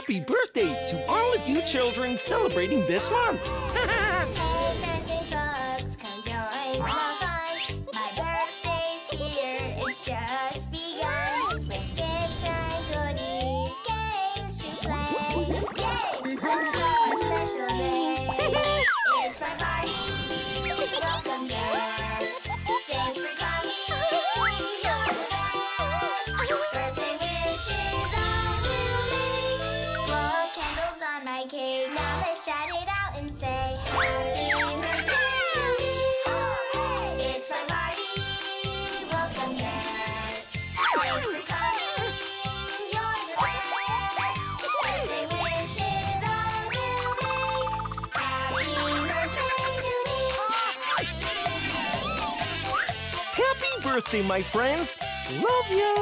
Happy birthday to all of you children celebrating this month. let's shout it out and say Happy birthday to me. Hooray! It's my party. Welcome guests. Thanks for coming. You're the best. Birthday wishes I will make. Happy birthday to me. Happy birthday, my friends. Love ya.